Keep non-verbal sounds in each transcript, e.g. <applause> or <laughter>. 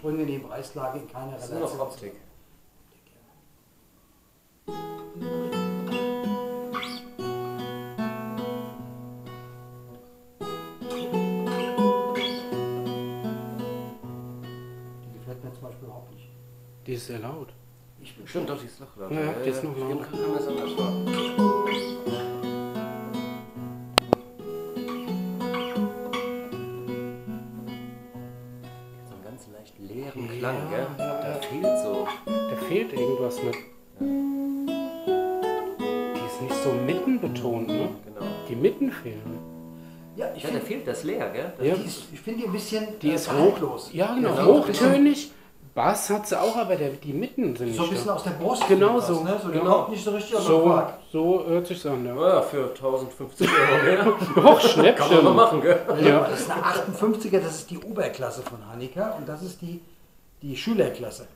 Sprünge in die Preislage in keiner Das ist nur noch Relation. Optik. Die gefällt mir zum Beispiel überhaupt nicht. Die ist sehr laut. Ich bin Stimmt, doch, die ist noch lauter. Ja, die ist noch lauter. Ja, fehlt das leer, gell? Ja. die ist, ich finde die ein bisschen Die äh, ist hoch. gehaltlos. Ja, genau. Genau, Hochtönig. Bass hat sie auch, aber der, die Mitten sind So ein bisschen da. aus der Brust. Genau das, so. Ne? so Genau. überhaupt nicht so richtig aus dem So, Quark. so hört sich's an, ja. Ja, für 1050 Euro mehr. <laughs> Doch, Kann man Schnäppchen. machen, gell? Ja. Das ist eine 58er, das ist die Oberklasse von Hanika und das ist die, die Schülerklasse.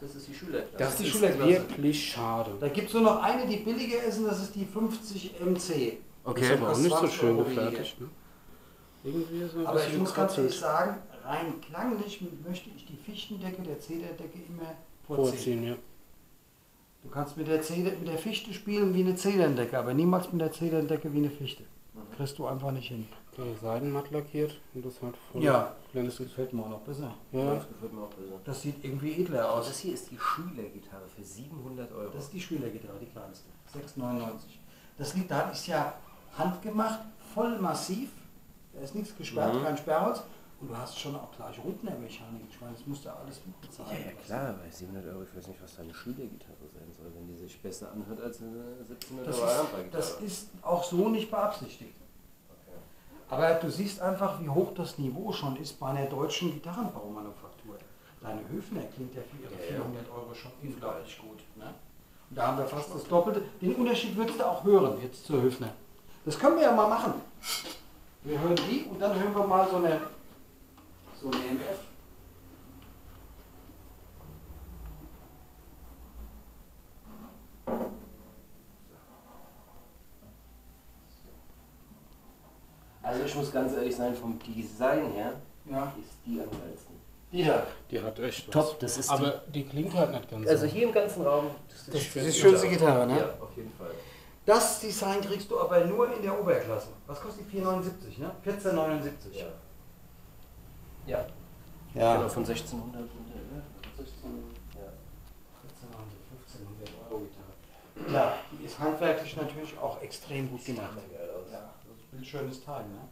Das ist die Schülerklasse. Das die ist Schülerklasse. wirklich schade. Da gibt es nur noch eine, die billiger ist und das ist die 50 MC. Ist Okay. aber auch nicht so 20 schön gefertigt. Ne? Aber ich muss ganz ehrlich sagen, rein klanglich möchte ich die Fichtendecke der Zederdecke immer vorziehen. vorziehen, ja. Du kannst mit der, Zeder, mit der Fichte spielen wie eine Zederndecke, aber niemals mit der Zederndecke wie eine Fichte. Kriegst du einfach nicht hin. Okay, Seidenmatt lackiert und das hat voll Ja. kleines Das gefällt mir auch noch besser. Ja, Das gefällt mir auch besser. Das sieht irgendwie edler aus. das hier ist die Schülergitarre für 700 Euro. Das ist die Schülergitarre, die kleinste. 6,99. Das Lied da ist ja handgemacht, voll massiv. Da ist nichts gesperrt, Mhm. kein Sperrholz. Und du hast schon auch gleich Rundnermechanik. Ich meine, das musst du alles Ja, bezahlen. ja klar, bei 700 Euro, ich weiß nicht, was da eine Schülergitarre sein soll, wenn die sich besser anhört als eine 1700 Das Euro ist, Ampere-Gitarre. das ist auch so nicht beabsichtigt. Okay. Aber du siehst einfach, wie hoch das Niveau schon ist bei einer deutschen Gitarrenbaumanufaktur. Deine Höfner klingt ja für ihre Ja, ja. 400 Euro schon unglaublich gut. Ne? Und da haben wir fast das Doppelte. Den Unterschied würdest du auch hören jetzt zur Höfner. Das können wir ja mal machen. Wir hören die und dann hören wir mal so eine, so eine MF. Also ich muss ganz ehrlich sein, vom Design her Ja, ist die am geilsten. die da. die hat echt was. Top, das ist Aber die klingt halt nicht ganz die, Also so. hier im ganzen Raum, das ist, Das ist die schönste Gitarre, ne? Ja, auf jeden Fall. Das Design kriegst du aber nur in der Oberklasse. Was kostet die 479, ne? 1479. Ja. Ja, Ja. genau, von 1600. und, äh, 16, ja. 1400, 1500 Euro Gitarre. Klar, die ist handwerklich natürlich auch extrem gut gemacht. Ja, das ist ein schönes Teil, ne?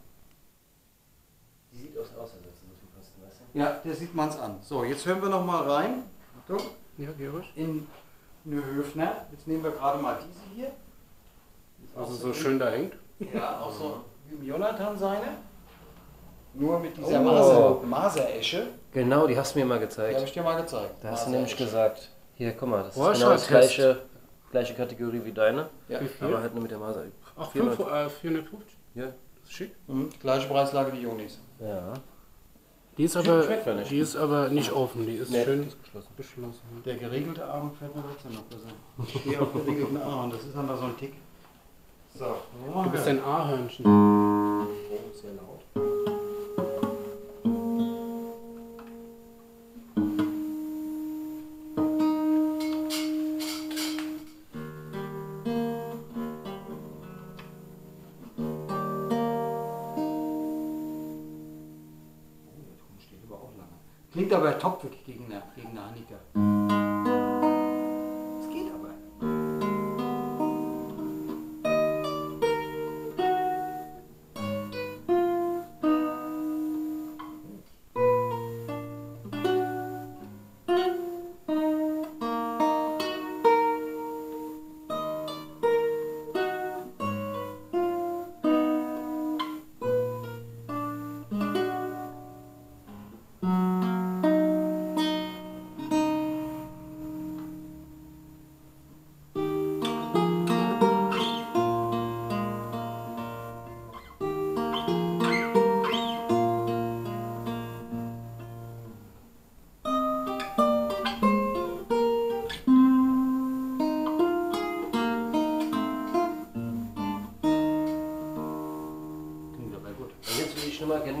Die sieht aus, aus als ob sie so viel kosten, weißt du? Ja, der sieht man's an. So, jetzt hören wir noch mal rein. Achtung, Ja, Georg? in eine Höfner. Jetzt nehmen wir gerade mal diese hier. Also so schön da hängt. Ja, auch so wie im Jonathan seine. Nur mit dieser Oh. Maser, Maseresche. Genau, die hast du mir mal Die habe gezeigt. ich dir mal gezeigt. Da hast du nämlich gesagt, hier, guck mal, das Boah, ist genau das gleiche, gleiche Kategorie wie deine, Ja. Wie viel? aber halt nur mit der Maser. Ach, 400. 5, äh, 450. Ja. Das ist schick. Mhm. Gleiche Preislage wie Jonis. Ja. Die ist aber, die ist aber nicht offen, die ist Nee, schön die ist geschlossen. geschlossen. Der geriegelte Arm fällt mir trotzdem noch besser. Ich stehe auf geriegelten Arm, das ist einfach so ein Tick. So, Du bist ein A-Hörnchen. Oh, sehr laut. Der Ton steht aber auch lange. Klingt aber top gegen eine, gegen eine Annika.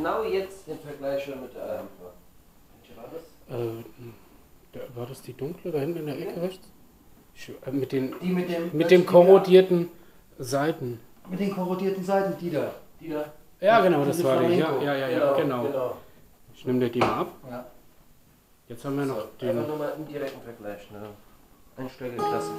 Genau jetzt den Vergleich hören mit der Ampfer. war das? Äh, da, war das die dunkle da hinten in der Ecke rechts? Ich, äh, mit den, Die mit dem, mit dem korrodierten Seiten. Mit den korrodierten Seiten, die da. Die da. Ja, genau, das war die. Ja, ja, ja, ja, genau. genau. Ich nehme dir die mal ab. Ja. Jetzt haben wir noch So, den. einfach nur mal im direkten Vergleich. Ne? Einsteigerklasse.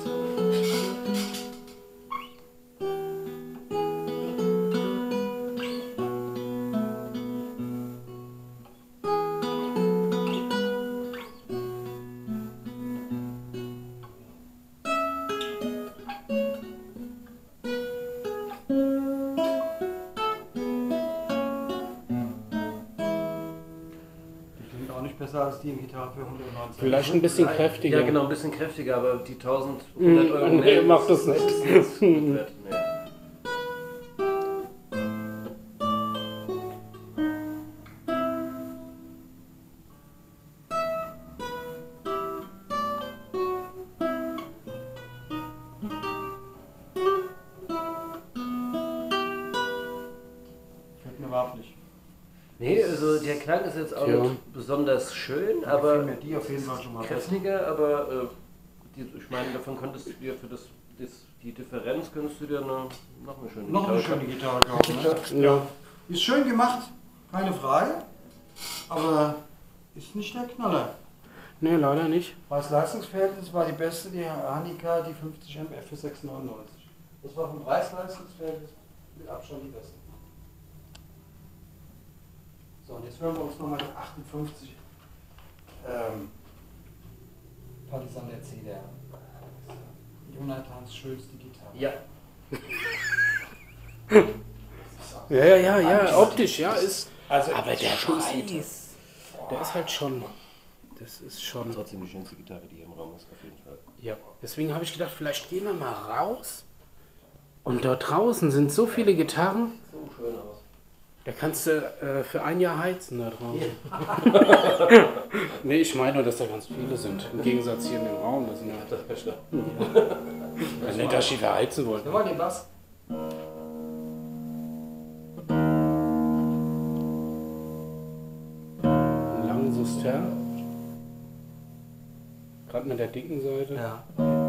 Besser als die Gitarre für 119. Vielleicht ein bisschen kräftiger. Ja, genau, ein bisschen kräftiger, aber die 1100 Mm, Euro nee, macht das nicht. ist es nicht könntest du dir für das, das die Differenz könntest du dir eine, noch eine schöne Noch eine Gitarre schöne Gitarre kaufen. Ne? <laughs> Ja. Ist schön gemacht, keine Frage. Aber ist nicht der Knaller. Nee, leider nicht. Preis-Leistungsverhältnis war die beste, die Hanika, die 50 MF für 6,99. Das war vom Preis-Leistungsverhältnis mit Abstand die beste. So, und jetzt hören wir uns nochmal die 58 ähm, Partisan der CD an. Jonathans schönste Gitarre. Ja, Ja, ja, ja, ja, optisch, ja, ist. Also, Aber der Preis, der ist halt schon. Das ist schon. trotzdem die schönste Gitarre, die hier im Raum ist, auf jeden Fall. Ja, deswegen habe ich gedacht, vielleicht gehen wir mal raus. Und dort draußen sind so viele Gitarren, So schön aus. Da kannst du äh, für ein Jahr heizen da draußen. <laughs> nee, ich meine nur, dass da ganz viele sind. Im Gegensatz hier in dem Raum. Da sind ja, Das verstehe ja, <laughs> nicht, dass ich verheizen wollte. Nimm mal den Bass. Langen Suster. Gerade mit der dicken Seite. Ja.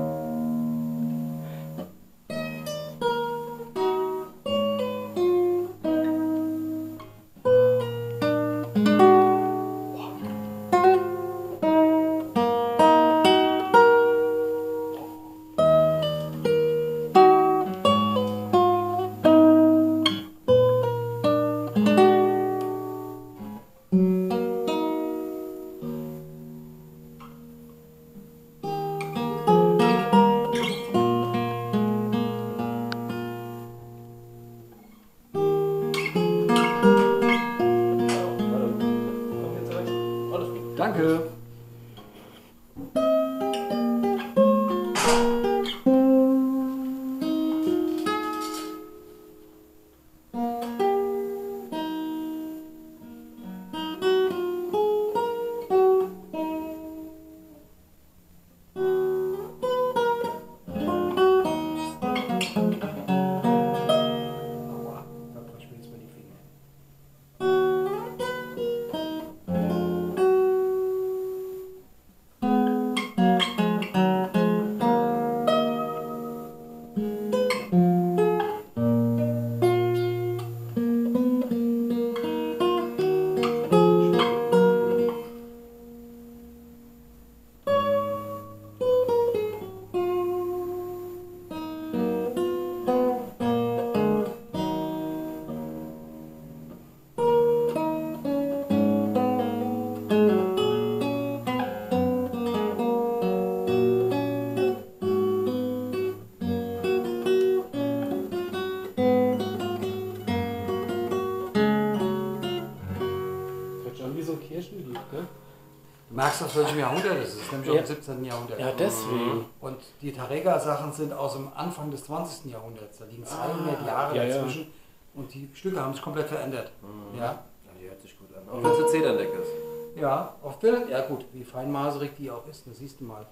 Merkst, aus welchem Jahrhundert es ist, nämlich Ja. aus dem 17. Jahrhundert. Ja, deswegen. Und die Tarega-Sachen sind aus dem Anfang des 20. Jahrhunderts. Da liegen 200 Jahre Ah. ja, ja. dazwischen. Und die Stücke haben sich komplett verändert. Ja, Ja, die hört sich gut an. Auch wenn sie Zederndeck ist. ja, auf Bild. Ja, gut, wie feinmaserig die auch ist, das siehst du mal.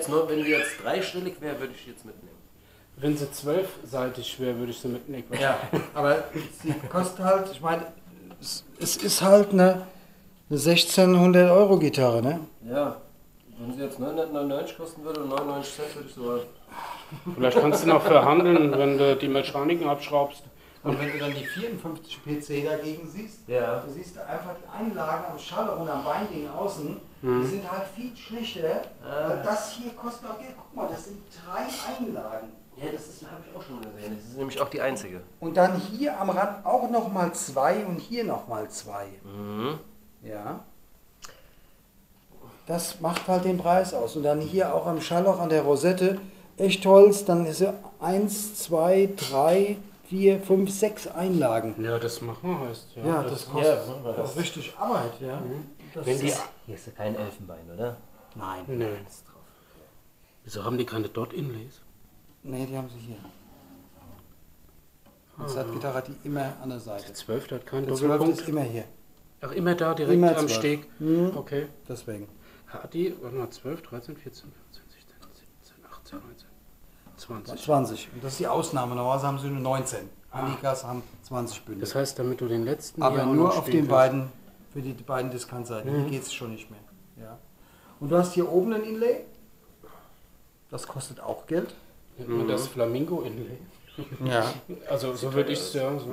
Jetzt nur, wenn die jetzt dreistellig wäre, würde ich die jetzt mitnehmen. Wenn sie zwölfseitig wäre, würde ich sie mitnehmen. Ja, aber sie kostet halt, ich meine, es, es ist halt eine, eine 1600 Euro Gitarre, ne? Ja, wenn sie jetzt 999 kosten würde und 99 Cent, würde ich so. Vielleicht kannst du noch verhandeln, wenn du die Mechaniken abschraubst. Und wenn du dann die 54 PC dagegen siehst, Ja. du siehst einfach die Einlagen am Schaller und am Binding außen, die sind halt viel schlechter. Weil das hier kostet auch Geld. Guck mal, das sind drei Einlagen. Ja, das ist habe ich auch schon gesehen. Das ist nämlich auch die einzige. Und dann hier am Rand auch nochmal zwei und hier nochmal zwei. Mhm. Ja. Das macht halt den Preis aus. Und dann hier auch am Schalloch an der Rosette Echtholz, dann ist ja 1, 2, 3, 4, 5, 6 Einlagen. Ja, das machen wir heißt. Ja, Ja, das, das kostet ja, das richtig Arbeit, ja. Das Wenn die, Hier ist ja kein Elfenbein, oder? nein. nee. Wieso haben die keine Dot-Inlays? Nee, die haben sie hier. Die Gitarre hat die immer an der Seite. Der 12 hat keinen Der 12 Doppelpunkt. ist immer hier. Ach, immer da, direkt Immer am 12. Steg. Mhm. Okay. Deswegen. Hat die, warte mal, 12, 13, 14, 15, 16, 17, 18, 19, 20. 20. Und das ist die Ausnahme. Normalerweise haben sie nur 19. Amigas haben 20 Bündel. Das heißt, damit du den letzten Aber nur auf den kannst. beiden, für die beiden Diskantseiten. Hier geht es schon nicht mehr. Ja. Und du hast hier oben ein Inlay. Das kostet auch Geld. Nennt man das Flamingo-Inlay? Ja. <laughs> Also so würde ich es ja so.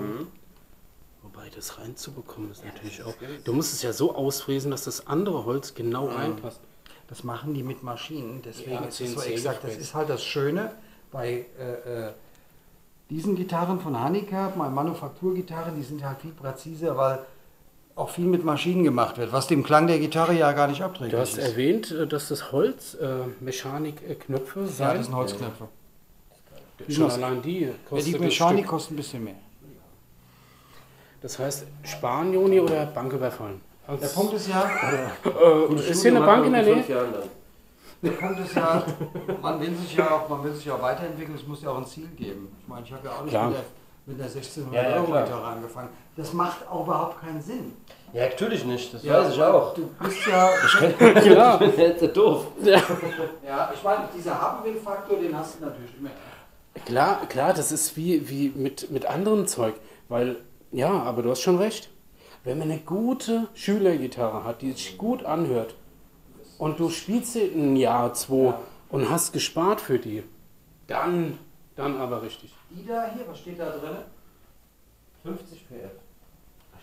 Wobei das reinzubekommen ist natürlich auch. Du musst es ja so ausfräsen, dass das andere Holz genau reinpasst. Das machen die mit Maschinen. Deswegen Ja, ist es so exakt. Das ist halt das Schöne bei äh, äh, diesen Gitarren von Hanika, meine Manufakturgitarren, die sind halt viel präziser, weil auch viel mit Maschinen gemacht wird, was dem Klang der Gitarre ja gar nicht abträglich Du hast ist. erwähnt, äh, dass das Holz äh, Mechanik-Knöpfe Ja, das sind Holzknöpfe. Schon allein die Ja, kostet die das Mechanik kostet ein bisschen mehr. Das heißt Spanjoni oder Bank überfallen. Als, Der Punkt ist ja, äh, <laughs> ist hier eine Bank in der Nähe? Der Punkt ist ja, man will sich ja auch, man will sich ja weiterentwickeln, es muss ja auch ein Ziel geben. Ich meine, ich habe ja auch nicht Klar. mit der, mit der 1600 Ja, ja, Euro klar. Gitarre angefangen. Das macht auch überhaupt keinen Sinn. Ja, natürlich nicht. Das weiß ich auch. Du bist ja, <laughs> Klar. <laughs> Das ist ja doof. ja, ich meine, dieser Haben-Will-Faktor, den hast du natürlich immer. Klar, klar, das ist wie, wie mit, mit anderem Zeug. Weil, ja, aber du hast schon recht. Wenn man eine gute Schülergitarre hat, die sich gut anhört, und du spielst sie ein Jahr, zwei und hast gespart für die, dann, dann aber richtig. Die da hier, was steht da drin? 50 PF.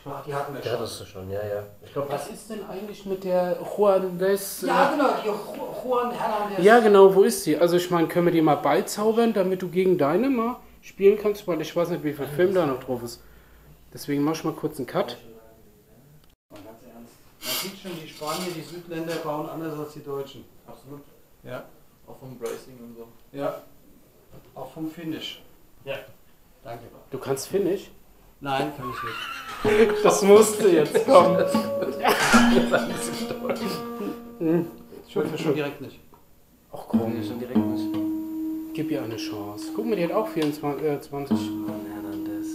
Ach, die hatten wir Ja, schon. das ist schon, ja, ja. Ich glaube, Was ist denn eigentlich mit der Juanes? Ja, genau, die Ju- Juan Hernandez. Ja, genau, wo ist sie? Also ich meine, können wir die mal beizaubern, damit du gegen deine mal spielen kannst, weil ich weiß nicht, wie viel Film da noch drauf ist. Deswegen mach ich mal kurz einen Cut. Mal Ganz ernst. Man sieht schon, die Spanier, die Südländer bauen anders als die Deutschen. Absolut. Ja. Auch vom Bracing und so. Ja. Auch vom Finish. Ja. Danke. Du kannst Finnisch? Nein, kann ich nicht. <laughs> Das musste jetzt kommen. <laughs> <laughs> Schon, schon direkt nicht. Ach Nee, komm, schon direkt nicht. gib ihr eine Chance. Guck mal, die hat auch 24, äh, 20. Hernandez.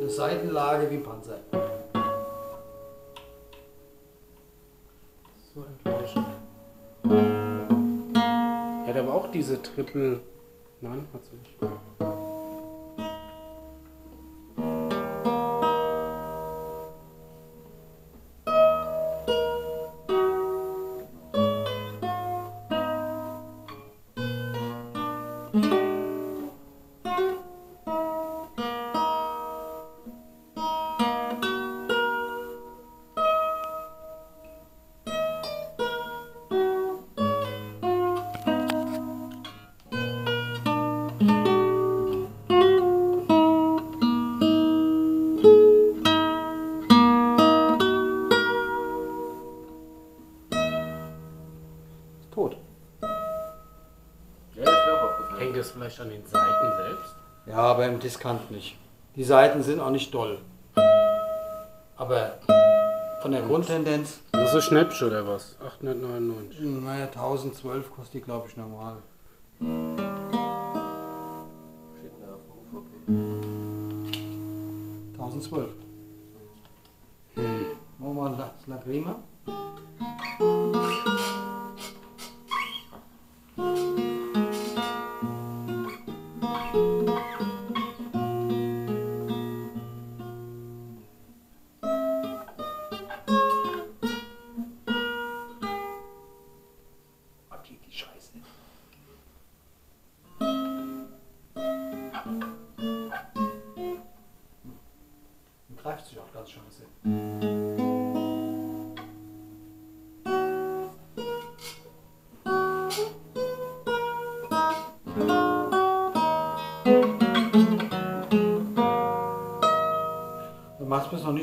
Eine Seitenlage wie ein Panzer. So enttäuschend. Die hat aber auch diese Triple. Nein, hat sie nicht. Im Diskant nicht. Die Seiten sind auch nicht doll. Aber von der Grundtendenz, Das ist ein Schnäppchen oder was? 899. naja, 1012 kostet die, glaube ich, normal. Steht da vom UVP. 1012.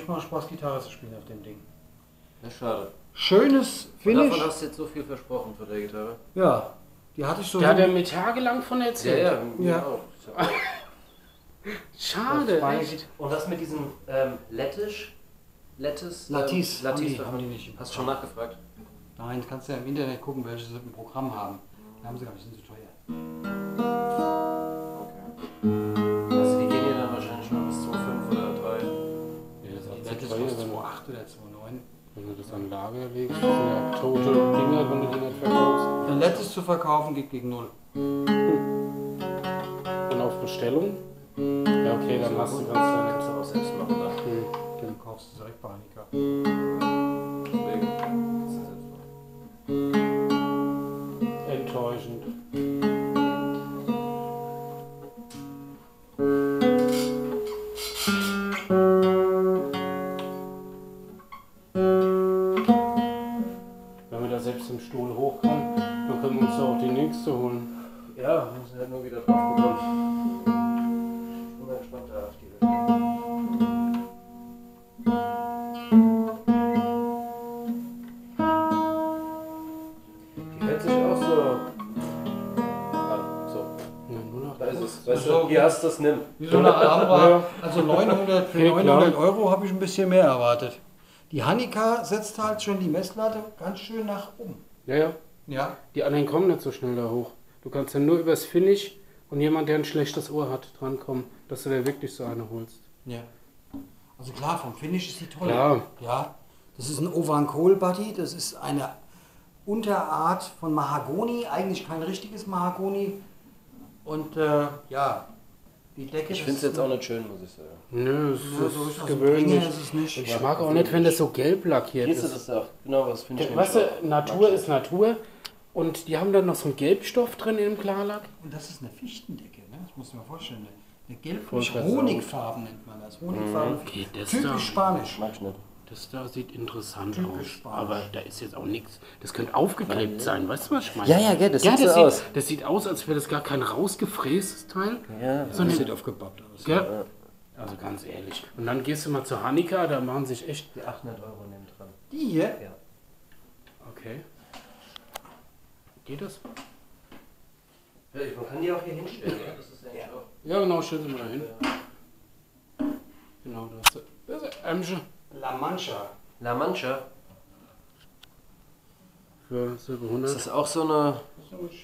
nicht mal Spaß, Gitarre zu spielen auf dem Ding. Ja, schade. Schönes Und Finish. davon hast du jetzt so viel versprochen von der Gitarre. Ja, die hatte ich so. Da hat er mir tagelang von Ja, erzählt. ja, Ja. auch. Ich <laughs> hab- Schade, Das echt. Und das mit diesem ähm, Lettisch? Lettis? ähm, Latis, haben Latis die- haben die nicht. Hast du schon nachgefragt? Nein, kannst du ja im Internet gucken, welche sie im Programm haben. Da haben sie gar nicht, sind zu teuer. Wenn du das an Lager legst. Das sind ja tote Dinger, wenn du die nicht verkaufst. Der Lettes zu verkaufen geht gegen null. Und auf Bestellung? Ja, okay, dann hast du ganz deine. Kannst du auch selbst machen. Ne? Hm. Dann kaufst du direkt bei Annika. 200 Euro habe ich ein bisschen mehr erwartet. Die Hanika setzt halt schon die Messlatte ganz schön nach oben. Ja, ja. ja. Die anderen kommen nicht so schnell da hoch. Du kannst ja nur übers Finish und jemand, der ein schlechtes Ohr hat, drankommen, dass du dir wirklich so eine holst. Ja. Also klar, vom Finish ist die toll. Ja. ja. Das ist ein Ovan Kohl Buddy, das ist eine Unterart von Mahagoni, eigentlich kein richtiges Mahagoni. Und äh, ja, ich finde es jetzt auch nicht schön, muss ich sagen. Nö, es Ja, ist so ist gewöhnlich. ist es nicht. Ich mag auch nicht, wenn das so gelb lackiert Hier ist ist. das auch. Genau, was finde ich Weißt du, Natur ist Natur und die haben dann noch so einen Gelbstoff drin im Klarlack. Und das ist eine Fichtendecke, ne? das musst du dir mal vorstellen. Eine gelblich Vollversaut. Honigfarben nennt man das. Honigfarben. Okay, das Typisch da- Spanisch. Mag ich nicht. Das da sieht interessant Typisch aus. Spanisch. Aber da ist jetzt auch nichts. Das könnte aufgeklebt sein. Weißt du, was ich meine? Ja, ja, gell, das ja, sieht das so sieht, aus. Das sieht aus, als wäre das gar kein rausgefrästes Teil. Ja. Sondern, sieht aufgebappt aus. gell? Also ganz ehrlich. Und dann gehst du mal zu Hanika, da machen sich echt. Die 800 Euro nehmen dran. Die hier? Ja. Okay. Geht das? Ja, man kann die auch hier hinstellen, ja? Das. Ja, genau, stellen Sie mal dahin. Genau, das ist, das ist ein Ämsche La Mancha. La Mancha. für 700. Ist das auch so eine Das ist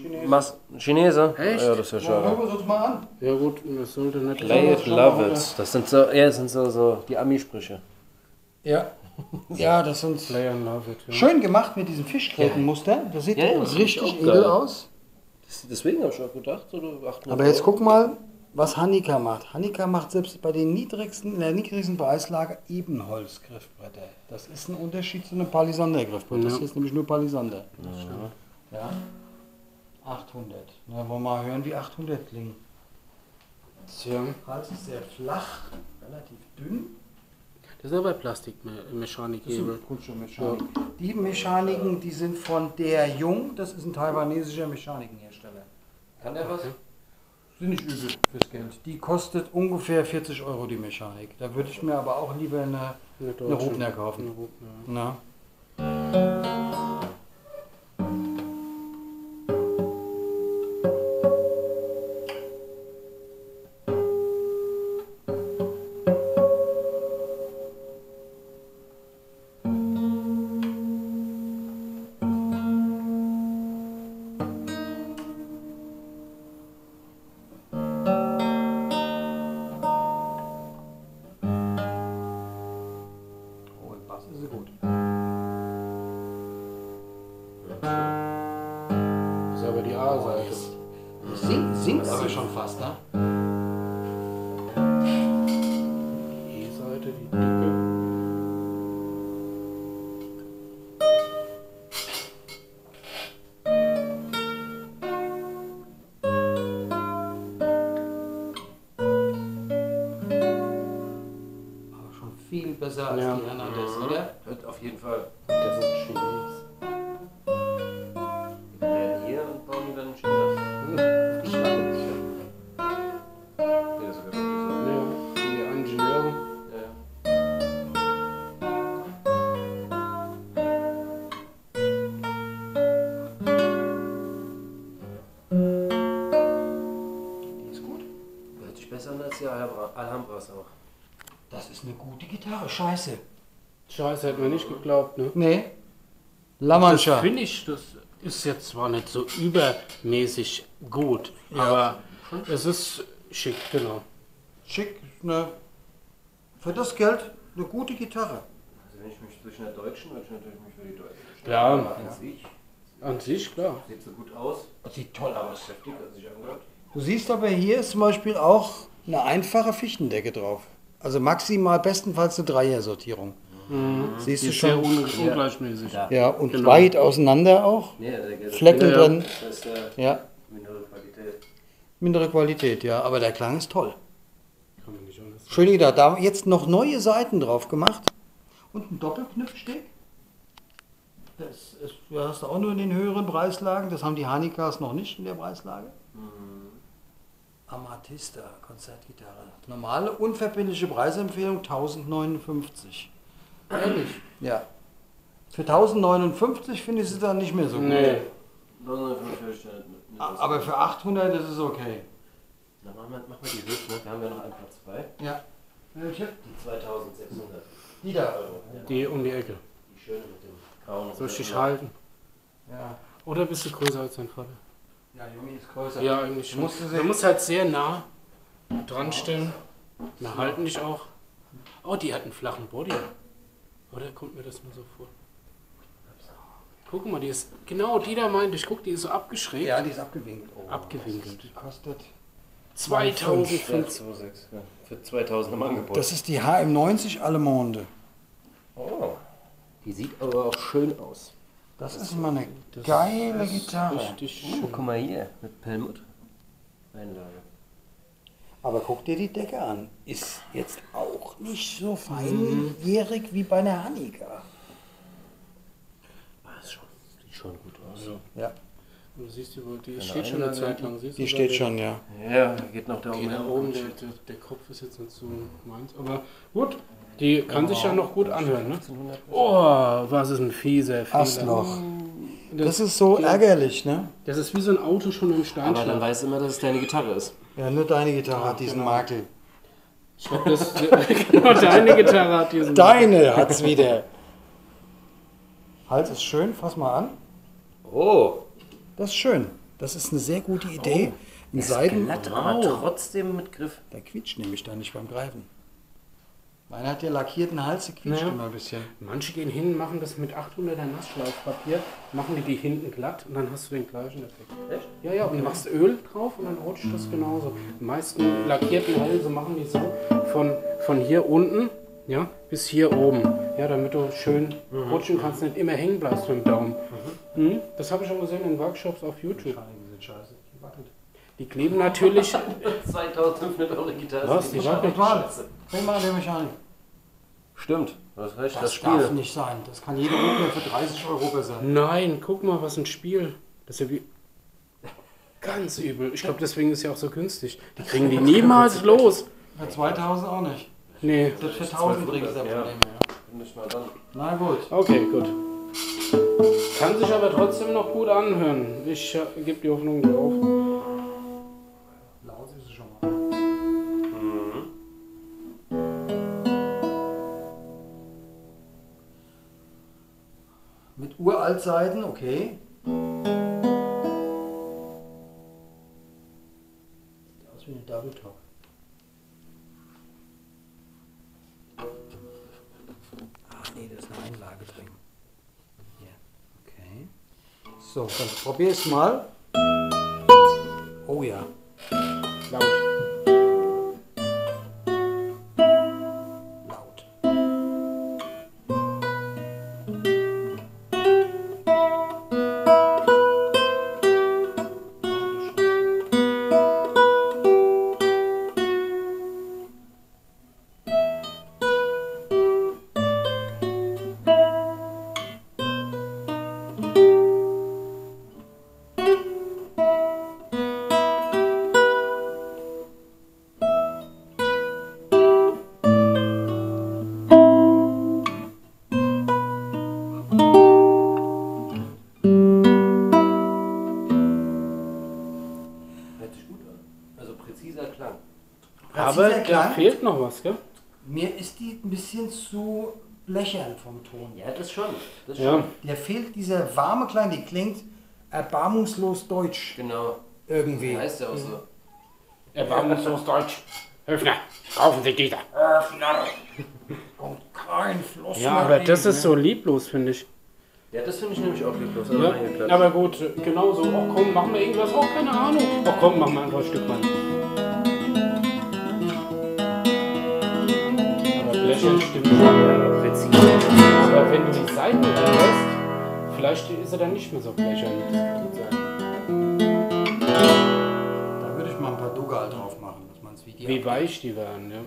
Chinesisch. Mas Chinese? Echt? Ja, das ist ja Ja, hören schade. wir uns das mal an. Ja gut, das sollte nicht Play it, love it. Das sind so, ja, das sind so, so die Ami-Sprüche. Ja. <laughs> Ja, das sind Play and love it. Ja. schön gemacht mit diesem Fischgrätenmuster. Das sieht Ja, ja, das richtig edel aus. Das, deswegen habe ich auch gedacht, oder 800 Aber jetzt guck mal, was Hanika macht. Hanika macht selbst bei den niedrigsten, in der niedrigsten Preislage Ebenholzgriffbretter. Das ist ein Unterschied zu einem Palisander-Griffbrett. Das Ja. hier ist nämlich nur Palisander. Ja. 800. Na, wollen wir mal hören, wie 800 klingen. Tja, Hals ist sehr flach, relativ dünn. das ist aber Plastikmechanik-Hebel. Kunststoffmechanik. Die Mechaniken, die sind von der Jung, das ist ein taiwanesischer Mechanikenhersteller. Kann der was? Sind nicht übel fürs Geld. Die kostet ungefähr 40 Euro die Mechanik. Da würde ich mir aber auch lieber eine, Eine eine Rubner kaufen. Eine Rubner. Na? Als Ja. die Hernandez, oder? Hört auf jeden Fall. Das ist ein Chines. Wir werden hier und bauen die dann in China. Der ist sogar so. Ja, die Ingenieure. Ja. Die ist gut. Hört sich besser an als die Alhambra- Alhambras auch. Das ist eine gute Gitarre, scheiße. Scheiße, hätten wir nicht geglaubt, ne? Nee. La Mancha. Das finde ich, das ist jetzt zwar nicht so übermäßig gut, aber es ist schick, genau. Schick, eine, für das Geld eine gute Gitarre. Also wenn ich mich zwischen der deutschen, würde ich natürlich mich für die deutsche entscheiden. Ja. Aber an sich An sich, klar. sieht so gut aus. Sieht toll aus. Heftig hat sich angehört. Du siehst aber hier ist zum Beispiel auch eine einfache Fichtendecke drauf. Also maximal bestenfalls eine Dreiersortierung. Siehst Die du ist sehr schon? un ungleichmäßig. Ja. Ja, und Genau. weit auseinander auch. Gelbe Flecken Ja. drin. Das ist äh, Ja, mindere Qualität. mindere Qualität, ja. Aber der Klang ist toll. Kann man nicht anders sagen. Schön da. Da jetzt noch neue Seiten drauf gemacht. Und ein Doppelknüpfsteg. Das ist, das hast du auch nur in den höheren Preislagen. Das haben die Hanikas noch nicht in der Preislage. Amatista, Konzertgitarre. Normale, unverbindliche Preisempfehlung 1059. Ehrlich? Ja. Für 1059 finde ich sie dann nicht mehr so gut. Nee. 945 nicht mit- A- Aber für 800 ist es okay. Na, mach mal, mach mal die Höchst, ne? Wir haben ja noch einen Platz frei. Ja. Welche? Die 2600 Die da. Euro. Die um die Ecke. Die schöne mit dem grauen. Soll ich dich Ja. halten? Ja. Oder bist du größer als dein Vater? Ja, Junge ist größer. Ja, eigentlich schon. Musst du Du musst halt sehr nah dran stellen. Wir halten dich auch. Oh, die hat einen flachen Body. Oder kommt mir das nur so vor? Guck mal, die ist. Genau, die da meinte ich. Guck, die ist so abgeschrägt. Ja, die ist abgewinkelt. Oh, Abgewinkelt. Die kostet. 2005. 2,26. Ja. Für 2000 im Angebot. Das ist die HM90 Allemande. oh. Die sieht aber auch schön aus. Das ist mal eine geile Gitarre. Richtig Oh, schön. guck mal hier, mit Pelmut. Einlage. Aber guck dir die Decke an. Ist jetzt auch nicht so feinjährig wie bei einer Hanika. Ah, ist schon, sieht schon gut aus. Also, Ja, du siehst, die, die steht schon eine Zeit lang. Siehst die du, steht schon, ja. Ja, geht noch da oben, der, der, der Kopf ist jetzt nicht so meins. Aber gut, die kann sich ja noch gut anhören. Ne? 1500. Oh, was ist ein fieser Fehler. Astloch. Das ist so ärgerlich, ne? Das ist wie so ein Auto schon im Aber dann Steinschlag. weißt du immer, dass es deine Gitarre ist. Ja, nur deine Gitarre hat diesen Makel. Ich glaube, das <laughs> genau deine Gitarre hat diesen. Deine hat's wieder. Hals ist schön, fass mal an. Oh, Das ist schön. Das ist eine sehr gute Idee. In Seiden. glatt, aber trotzdem mit Griff. Der quietscht nämlich da nicht beim Greifen. Meiner hat ja lackierten Hals, der quietscht Ja. immer ein bisschen. Manche gehen hin, machen das mit 800er Nassschleifpapier, machen die die hinten glatt und dann hast du den gleichen Effekt. Echt? Ja, ja, und du machst Öl drauf und dann rutscht das genauso. Die meisten lackierten Hälse machen die so von, von hier unten ja, bis hier oben. Ja, damit du schön rutschen kannst, nicht immer hängen bleibst mit dem Daumen. Mhm. Das habe ich auch gesehen in Workshops auf YouTube. Die sind scheiße. Die wackelt. Die kleben natürlich. <laughs> 2500 Euro Gitarre. Was? Die wackelt? Mal. Bring mal den Mechanik. Stimmt, du hast recht, das, Das darf Spiel. nicht sein. Das kann jeder Rubler für 30 Euro besser. Nein, guck mal, was ein Spiel. Das ist ja wie. Ganz übel. Ich glaube, deswegen ist ja auch so günstig. Die kriegen die <laughs> niemals los. Für 2000 auch nicht. Nee. Selbst für 1000 kriegst du da ja. Probleme. Ja. Nicht mal dann. Na gut. Okay, gut. Kann sich aber trotzdem noch gut anhören. Ich äh, gebe die Hoffnung drauf. Laut Mit Uraltseiten, okay. Sieht aus wie eine Double Top. Ah, nee, da ist eine Einlage drin. Hier, okay. So, dann probier es mal. Oh, Oh ja. Fehlt noch was, gell? Mir ist die ein bisschen zu blechern vom Ton. Ja, das schon. Das Ja. schon. Der fehlt dieser warme Klang, die klingt erbarmungslos deutsch Genau. irgendwie. Heißt ja auch so. Erbarmungslos Deutsch. Höfner, kaufen Sie diese. Und kein Fluss Ja, aber das ist so lieblos, finde ich. Ja, das finde ich nämlich auch lieblos. Also Ja, reingeklatscht. aber gut, genau so. Oh komm, machen wir irgendwas. Oh, keine Ahnung. Oh komm, machen wir einfach ein Stück rein. Stimmt schon. Präzise. Aber wenn du die Seiten hörst, vielleicht ist er dann nicht mehr so blechern. Da würde ich mal ein paar Dugal drauf machen, dass man es wie die Wie weich die werden, ja.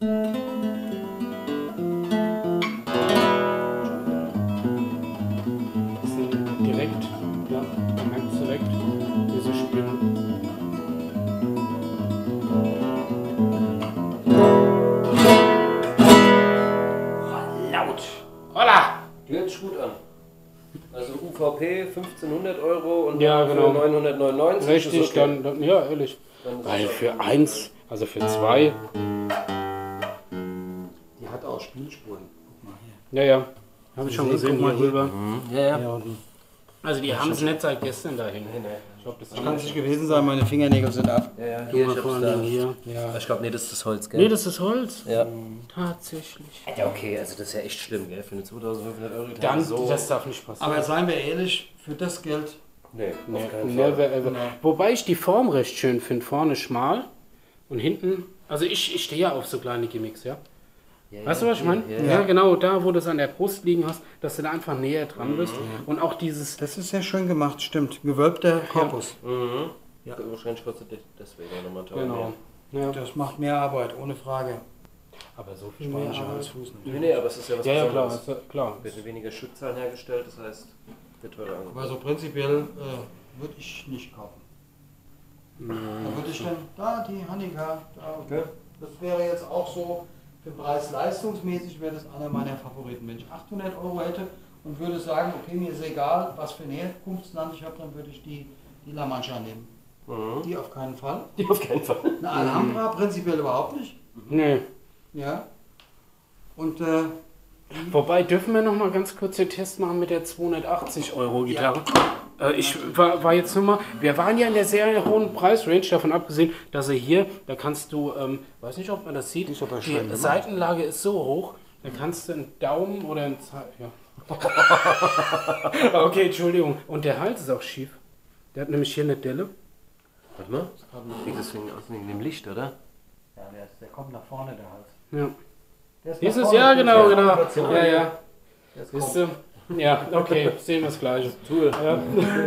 Das 1500 Euro und Ja, für genau. 999 Richtig, ist okay. dann, dann, ja, ehrlich. Dann Weil für eins, also für zwei, Die hat auch Spielspuren. Guck mal hier. ja, ja, habe ich schon Sehen, gesehen mal rüber. Ja, ja. Ja, Also die haben es nicht seit gestern dahin. Nee, nee. Ich glaube, das das kann es nicht gewesen sein, meine Fingernägel sind ab. Ja, ja. Hier, ich hab's da. Hier. Ja. Ich glaube, nee, das ist das Holz, gell? Nee, das ist Holz. ja. Tatsächlich. ja, okay, also das ist ja echt schlimm, gell? Für eine 2500 Euro Gitarre Dann, so. das darf nicht passieren. Aber seien wir ehrlich, für das Geld, nee, Nee, auf keinen Fall. never ever. Wobei ich die Form recht schön finde. Vorne schmal und hinten. Also ich, ich stehe ja auf so kleine Gimmicks, ja. Ja, Weißt du, was ich meine? Ja, Ja, ja. genau, da, wo du es an der Brust liegen hast, dass du da einfach näher dran bist. Und auch dieses. das ist ja schön gemacht, stimmt. Gewölbter Korpus. Mhm. Ja. Wahrscheinlich kostet das deswegen nochmal teuer. Genau. Ja. Das macht mehr Arbeit, ohne Frage. Aber so viel. Spanischer als Fuß. Nee, nee, aber es ist ja was Ja, ja, klar, Besonderes. ja klar. Werden weniger Stückzahlen hergestellt, das heißt, wird teurer angeboten. Aber so prinzipiell äh, würde ich nicht kaufen. Da würde ich dann, da die Hanika, da, Okay. das wäre jetzt auch so, für Preis-leistungsmäßig wäre das einer meiner Favoriten. Wenn ich 800 Euro hätte und würde sagen, okay, mir ist egal, was für ein Herkunftsland ich habe, dann würde ich die, die La Mancha nehmen. Mhm. Die auf keinen Fall. <laughs> Die auf keinen Fall. Eine Alhambra prinzipiell überhaupt nicht. Nee. Ja. Und äh, Wobei, dürfen wir noch mal ganz kurz den Test machen mit der 280 Euro Gitarre? Äh, ich war, war jetzt nur mal, wir waren ja in der sehr hohen Preisrange, davon abgesehen, dass er hier, da kannst du, ähm, weiß nicht, ob man das sieht, ist aber die schön gemacht. Seitenlage ist so hoch, da kannst du einen Daumen oder einen Ze ja. <laughs> okay, Entschuldigung. Und der Hals ist auch schief. Der hat nämlich hier eine Delle. Warte mal. Liegt das wegen, aus wegen dem Licht, oder? ja, der, der kommt nach vorne, der Hals. Ja. Der ist Ist nach es? vorne, Ja, genau, ist genau. Ja, ja. Der ist Wisst ihr? Ja, okay, sehen wir das Gleiche. Tool. Ja.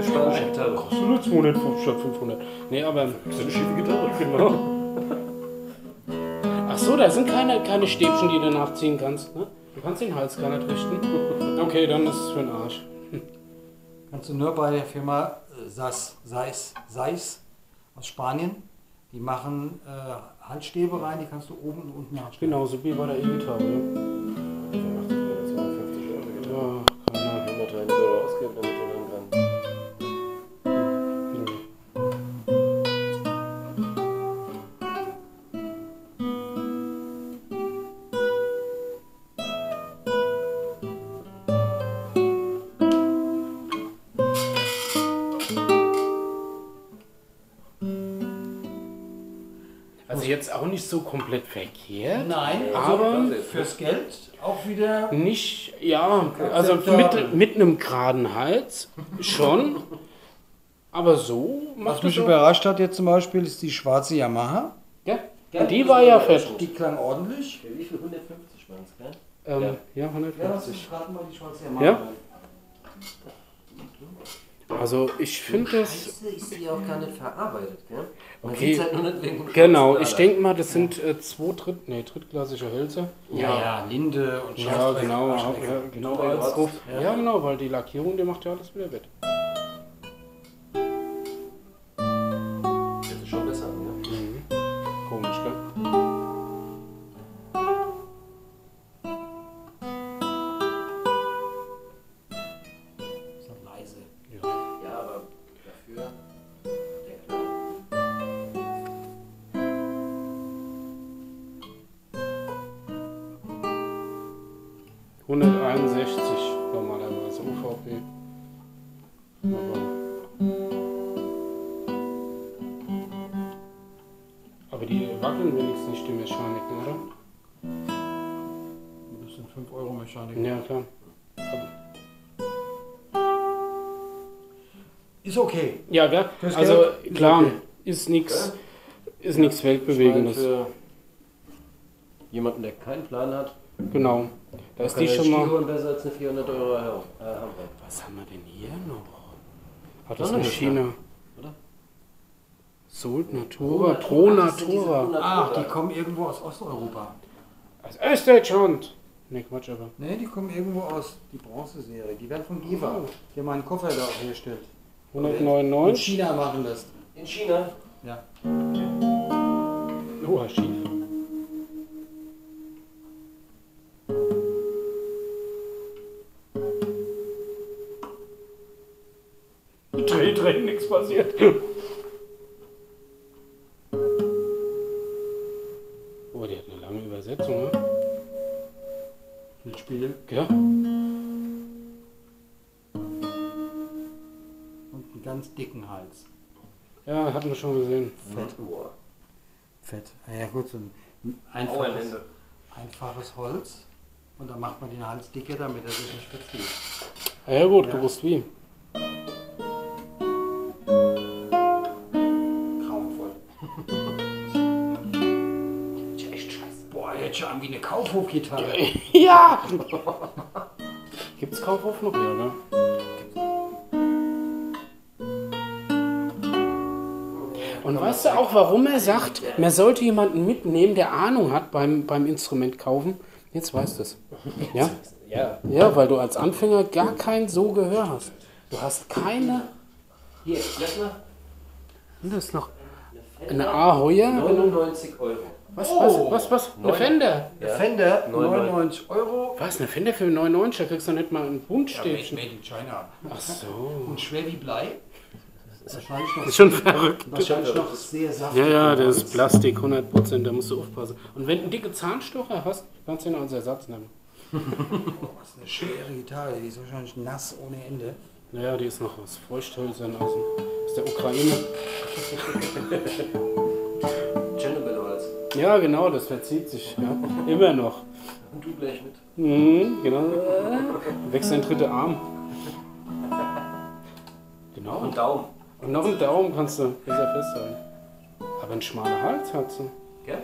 Spanische Gitarre. Absolut 200 statt 500. Nee, aber. Das ist eine schiefe Gitarre. Genau. <laughs> Ach so, da sind keine, keine Stäbchen, die du nachziehen kannst. Ne? Du kannst den Hals gar nicht richten. <laughs> Okay, dann ist es für den Arsch. Kannst du nur bei der Firma äh, Sas, Seis, Seis aus Spanien. Die machen äh, Halsstäbe rein, die kannst du oben und unten nachstellen. Genauso wie bei der E-Gitarre. Euro auch nicht so komplett verkehrt. Nein, Aber- also fürs Geld auch wieder. Nicht, ja, also mit, mit einem geraden Hals schon. Aber so mach Was mich auch. überrascht hat jetzt zum Beispiel, ist die schwarze Yamaha. Ja, Ja, die das war ja fett. Die klang ordentlich. Ja, Wie viel? 150 waren es, gell? Ähm, Ja. ja. Ja, lass 150. mich raten mal die schwarze Yamaha. Ja? Also ich finde das. Ist die auch gar nicht verarbeitet, gell? Man Okay. halt nur nicht wegen Genau, ich denke mal, das sind äh, zwei Dritt, nee, drittklassige Hölzer. Ja, ja, Linde und Ja, Schafsberg- genau, ja, genau als gerotzt. drauf. Ja. Ja, genau, weil die Lackierung, die macht ja alles wieder wett. Aber die wackeln wenigstens nicht, die Mechaniken, oder? Das sind 5 Euro Mechanik. Ja, klar. Ist okay. Ja, gell? Das Also Geld ist klar, okay. ist nichts ist nichts Weltbewegendes. Ich mein, für jemanden, der keinen Plan hat, Genau. Da ist die schon mal. Besser als eine 400 Euro. Äh. Was haben wir denn hier noch? Hat das eine ist China? Sold Natura, Pro das Natura. Ach, die kommen irgendwo aus Osteuropa. Aus Östdeutschland. Ne, Quatsch, aber. Ne, die kommen irgendwo aus die Bronzeserie. Die werden von Giva, der meinen Koffer da auch herstellt. In 199. China machen lässt. In China. Ja. Oh, schief. Ganz dicken Hals. Ja, hatten wir schon gesehen. Fettuhr. Fett. Ah Ja gut, so ein einfaches, einfaches Holz. Und dann macht man den Hals dicker, damit er sich nicht verzieht. Ja gut, Ja. gewusst wie. Grauenvoll. <laughs> echt scheiße. Boah, jetzt schon an wie eine Kaufhofgitarre. <laughs> Ja! <laughs> Gibt's Kaufhof noch? Ja, ne? Und weißt du auch, warum er sagt, man sollte jemanden mitnehmen, der Ahnung hat beim, beim Instrument kaufen? Jetzt weißt du es. Ja? Ja. ja, weil du als Anfänger gar kein so Gehör hast. Du hast keine. Hier, Klempner. Und das ist noch eine A heuer? 99 Euro. Was, Oh. was, was, was? Eine. Fender? Der Fender, 99. 99 Euro. Was, eine Fender für 99? Da kriegst du nicht mal ein Ja, made, Buntstäbchen. made in China. Ach so. Und schwer wie Blei. Wahrscheinlich noch, Ist schon verrückt. wahrscheinlich noch sehr saftig. Ja, ja, das ist Plastik, 100%, da musst du aufpassen. Und wenn du einen dicke Zahnstocher hast, kannst du ihn als Ersatz nehmen. <laughs> Das ist eine schwere Gitarre, die ist wahrscheinlich nass ohne Ende. Naja, die ist noch aus Feuchthölzern aus, dem- aus der Ukraine. <laughs> Chernobyl-Holz. Ja, genau, das verzieht sich. Ja. Immer noch. Und du gleich mit. Mhm, genau. Wächst ein dritter Arm. <laughs> Genau. Und Daumen. Und noch einen Daumen kannst du besser festhalten. Aber ein schmaler Hals hat sie. Gell?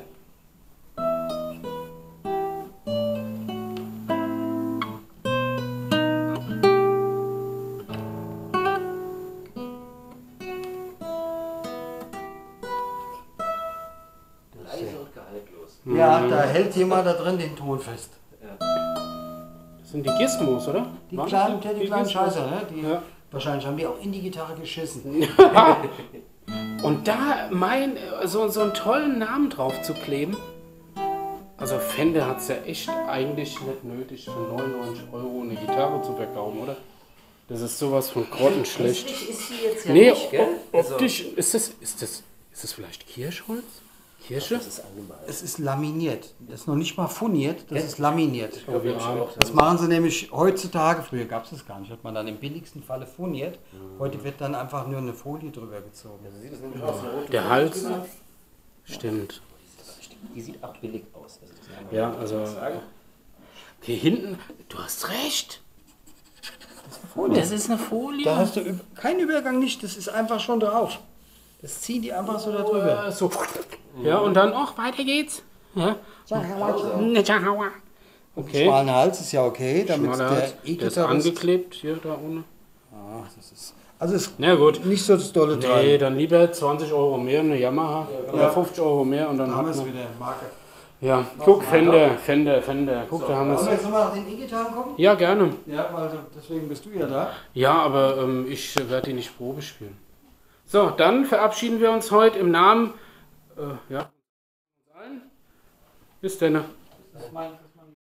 Leise und gehaltlos. Ja, da hält jemand da drin den Ton fest. Das sind die Gizmos, oder? Die kleinen, das die, kleinen? Scheiße, ne? Die, Ja. Wahrscheinlich haben die auch in die Gitarre geschissen. <laughs> Und da mein, so, so einen tollen Namen drauf zu kleben. Also Fender hat es ja echt eigentlich nicht nötig, für 99 Euro eine Gitarre zu verkaufen, oder? Das ist sowas von grottenschlecht. Hässlich ist sie jetzt ja Nee, nicht, gell? Also, optisch, ist das, ist das, ist das vielleicht Kirschholz? Kirsche? das ist angemalt. Es ist laminiert. Das ist noch nicht mal funiert, das ist laminiert. Oh, wie arm. Das machen sie nämlich heutzutage, früher gab es das gar nicht, hat man dann im billigsten Falle funiert. Heute wird dann einfach nur eine Folie drüber gezogen. Eine Der Hals? Stimmt. Die sieht auch billig aus. Also das Ja, also. Hier hinten, du hast recht. Das ist eine Folie. Da hast du keinen Übergang nicht, das ist einfach schon drauf. Das ziehen die einfach so da drüber. Äh, so. Ja, und dann, ach, weiter geht's. Ja. Okay. Schmalen Hals ist ja okay, damit Schmaler der Hals. Der ist angeklebt hier da ohne. Ah, das ist, also ist Na gut. nicht so das dolle Nee, Teil. dann lieber 20 Euro mehr, eine Yamaha. Oder 50 Euro mehr und dann Da haben wir es wieder, Marke. Ja, guck, Fender, Fender, Fender. Guck, da haben wir Wollen wir es. jetzt nochmal nach den E-Gitarren kommen? Ja, gerne. Ja, weil deswegen bist du ja da. Ja, aber ähm, ich werde die nicht Probe spielen. So, dann verabschieden wir uns heute im Namen. Äh, ja. Bis dann. Das ist mein